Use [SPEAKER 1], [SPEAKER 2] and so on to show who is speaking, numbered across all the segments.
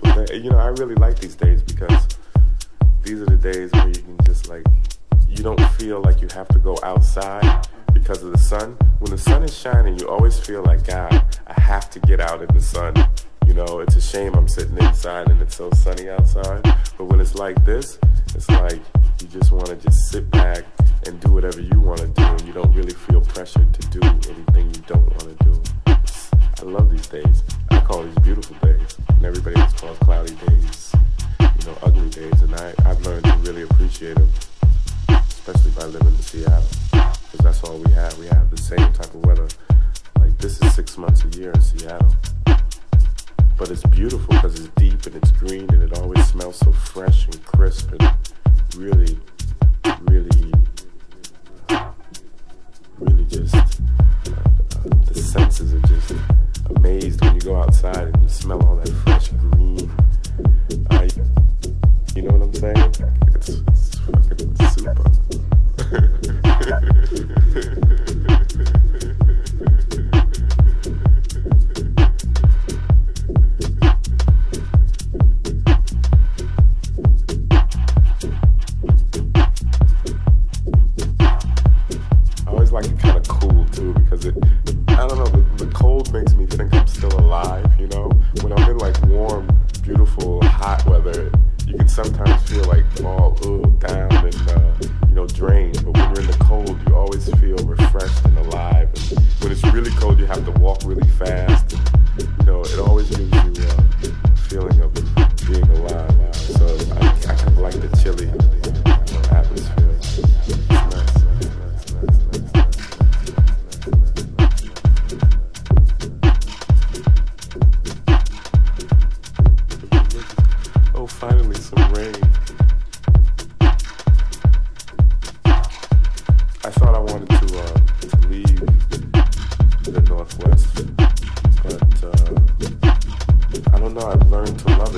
[SPEAKER 1] beautiful day. You know, I really like these days because these are the days where you can just like, you don't feel like you have to go outside because of the sun. When the sun is shining, you always feel like, God, I have to get out in the sun. You know, it's a shame I'm sitting inside and it's so sunny outside. But when it's like this, it's like you just want to just sit back and do whatever you want to do, and you don't really feel pressured to do anything you don't want to do. I love these days. I call these beautiful days, and everybody else calls cloudy days, you know, ugly days. And I, I've learned to really appreciate them, especially by living in Seattle, because that's all we have. We have the same type of weather. Like this is six months a year in Seattle. But it's beautiful because it's deep and it's green and it always smells so fresh and crisp and really, really, really just you go outside and you smell all that fresh green. Uh, you know what I'm saying? It's, it's fucking super. feel like all ugh,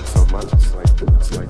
[SPEAKER 1] it so much. It's like it's like